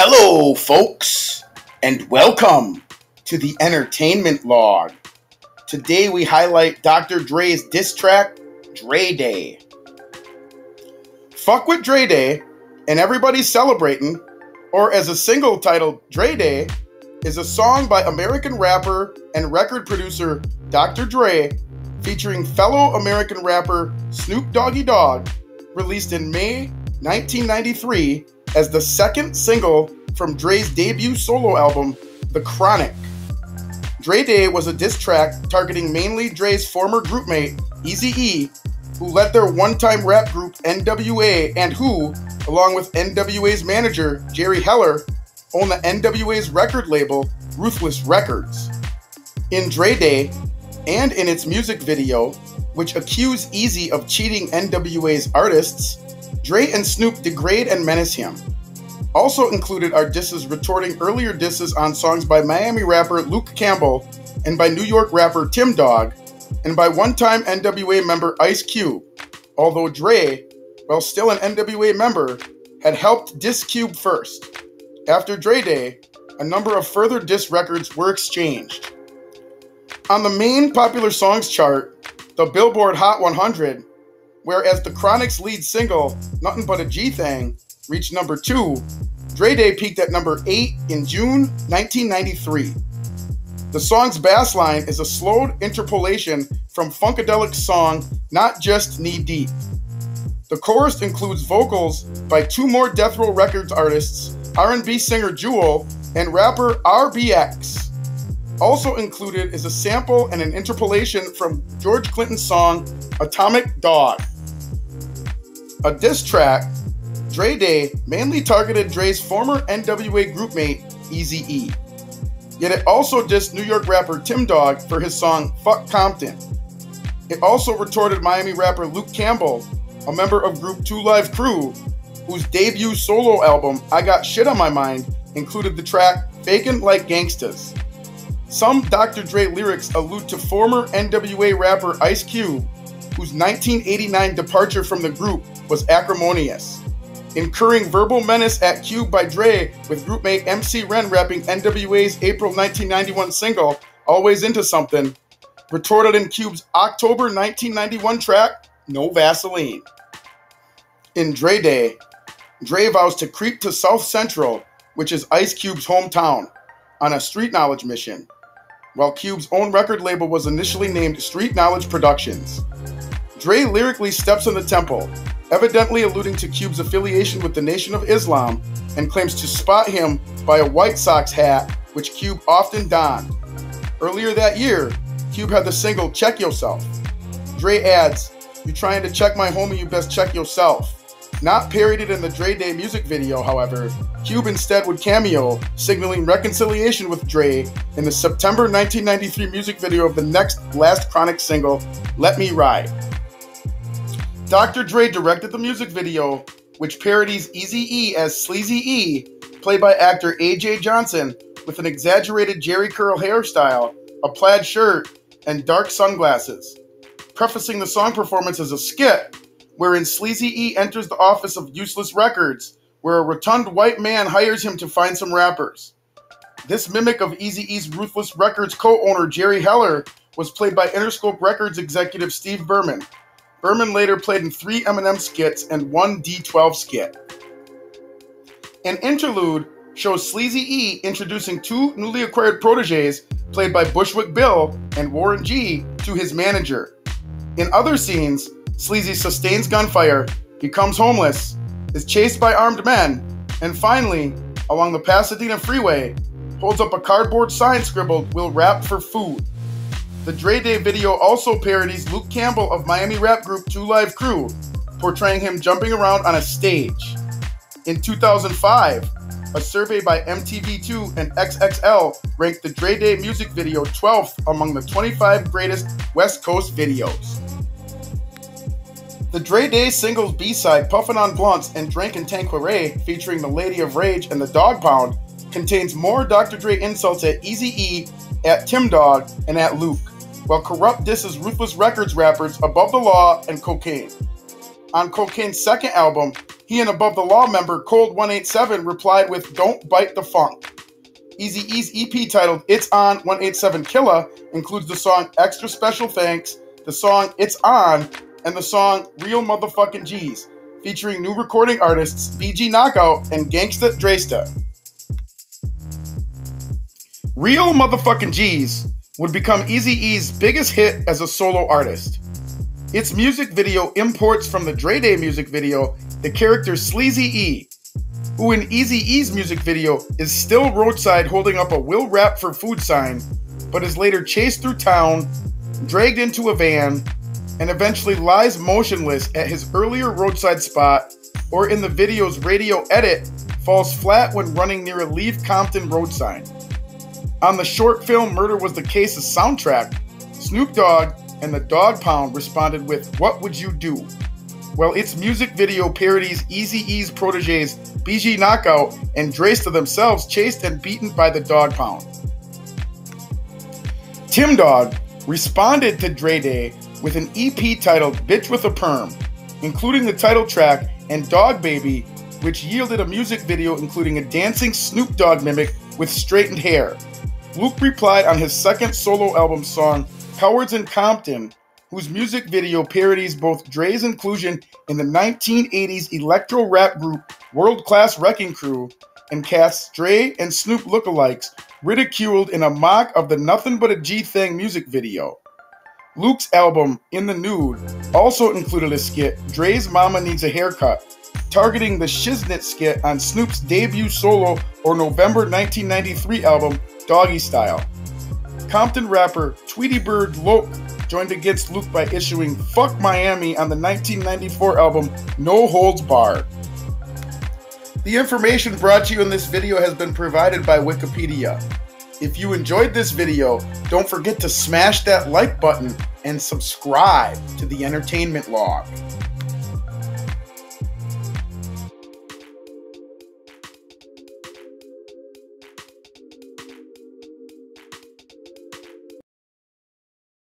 Hello, folks, and welcome to the Entertainment Log. Today we highlight Dr. Dre's diss track, Dre Day. Fuck with Dre Day, and everybody's celebrating, or as a single titled Dre Day, is a song by American rapper and record producer Dr. Dre featuring fellow American rapper Snoop Doggy Dogg, released in May 1993 as the second single from Dre's debut solo album, The Chronic. Dre Day was a diss track targeting mainly Dre's former groupmate, Easy E, who led their one time rap group NWA and who, along with NWA's manager, Jerry Heller, owned the NWA's record label, Ruthless Records. In Dre Day, and in its music video, which accused Eazy of cheating NWA's artists, Dre and Snoop degrade and menace him. Also included are disses retorting earlier disses on songs by Miami rapper Luke Campbell and by New York rapper Tim Dog, and by one time NWA member Ice Cube, although Dre, while still an NWA member, had helped Diss Cube first. After Dre Day, a number of further diss records were exchanged. On the main popular songs chart, the Billboard Hot 100, whereas the Chronic's lead single, Nothing But a G Thing, reached number two, Dre Day peaked at number eight in June 1993. The song's bass line is a slowed interpolation from Funkadelic's song Not Just Knee Deep. The chorus includes vocals by two more Death Row Records artists, R&B singer Jewell and rapper RBX. Also included is a sample and an interpolation from George Clinton's song Atomic Dog. A diss track, Dre Day mainly targeted Dre's former NWA groupmate, Easy E. Yet it also dissed New York rapper Tim Dog for his song Fuck Compton. It also retorted Miami rapper Luke Campbell, a member of group Two Live Crew, whose debut solo album, I Got Shit on My Mind, included the track Fakin' Like Gangstas. Some Dr. Dre lyrics allude to former NWA rapper Ice Cube, whose 1989 departure from the group was acrimonious. Incurring verbal menace at Cube by Dre, with groupmate MC Ren rapping NWA's April 1991 single, Always Into Something, retorted in Cube's October 1991 track, No Vaseline. In Dre Day, Dre vows to creep to South Central, which is Ice Cube's hometown, on a street knowledge mission while Cube's own record label was initially named Street Knowledge Productions. Dre lyrically steps on the temple, evidently alluding to Cube's affiliation with the Nation of Islam, and claims to spot him by a White Sox hat, which Cube often donned. Earlier that year, Cube had the single Check Yourself. Dre adds, You trying to check my homie, you best check yourself. Not parodied in the Dre Day music video, however, Cube instead would cameo, signaling reconciliation with Dre in the September 1993 music video of the next Last Chronic single, Let Me Ride. Dr. Dre directed the music video, which parodies Easy E as Sleazy E, played by actor AJ Johnson, with an exaggerated Jheri curl hairstyle, a plaid shirt, and dark sunglasses. Prefacing the song performance as a skit, wherein Sleazy E enters the office of Useless Records, where a rotund white man hires him to find some rappers. This mimic of Easy E's Ruthless Records co owner Jerry Heller was played by Interscope Records executive Steve Berman. Berman later played in three Eminem skits and one D12 skit. An interlude shows Sleazy E introducing two newly acquired proteges, played by Bushwick Bill and Warren G, to his manager. In other scenes, Sleazy sustains gunfire, becomes homeless, is chased by armed men, and finally, along the Pasadena freeway, holds up a cardboard sign scribbled, We'll rap for food. The Dre Day video also parodies Luke Campbell of Miami rap group Two Live Crew, portraying him jumping around on a stage. In 2005, a survey by MTV2 and XXL ranked the Dre Day music video 12th among the 25 greatest West Coast videos. The Dre Day singles B-side Puffin' on Blunts and Drinkin' Tanqueray featuring the Lady of Rage and the Dog Pound contains more Dr. Dre insults at Easy E, at Tim Dog, and at Luke while Kurupt disses Ruthless Records rappers Above the Law and Kokane. On Kokane's second album, he and Above the Law member Cold 187 replied with Don't Bite the Funk. Easy E's EP titled It's On 187 Killa includes the song Extra Special Thanks, the song It's On, and the song Real Motherfucking G's, featuring new recording artists BG Knockout and Gangsta Dresta. Real Motherfucking G's would become Eazy-E's biggest hit as a solo artist. Its music video imports from the Dre Day music video the character Sleazy E, who in Eazy-E's music video is still roadside holding up a Will Rap for Food sign, but is later chased through town, dragged into a van, and eventually lies motionless at his earlier roadside spot, or in the video's radio edit, falls flat when running near a Leave Compton road sign. On the short film Murder Was the Case's soundtrack, Snoop Dogg and the Dog Pound responded with What Would You Do? while its music video parodies Easy E's proteges BG Knockout and Dresta themselves chased and beaten by the Dog Pound. Tim Dog responded to Dre Day with an EP titled Bitch with a Perm, including the title track and Dog Baby, which yielded a music video including a dancing Snoop Dogg mimic with straightened hair. Luke replied on his second solo album song, Cowards in Compton, whose music video parodies both Dre's inclusion in the 1980s electro rap group World Class Wrecking Crew and casts Dre and Snoop lookalikes ridiculed in a mock of the Nothing But a G Thing music video. Luke's album, In the Nude, also included a skit, Dre's Mama Needs a Haircut, targeting the Shiznit skit on Snoop's debut solo or November 1993 album, Doggy Style. Compton rapper Tweety Bird Loc joined against Luke by issuing Fuck Miami on the 1994 album No Holds Barred. The information brought to you in this video has been provided by Wikipedia. If you enjoyed this video, don't forget to smash that like button and subscribe to the Entertainment Log.